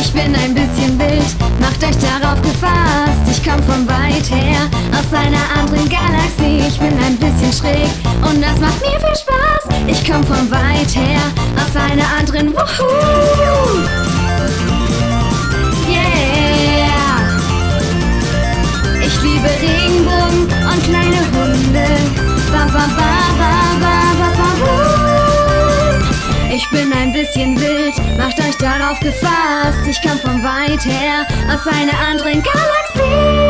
Ich bin ein bisschen wild, macht euch darauf gefasst. Ich komm von weit her, aus einer anderen Galaxie. Ich bin ein bisschen schräg und das macht mir viel Spaß. Ich komm von weit her, aus einer anderen Wuhu. Yeah! Ich liebe Regenbogen und kleine Hunde. Ich bin ein bisschen wild, macht euch gefasst. Ich komm von weit her, aus einer anderen Galaxie.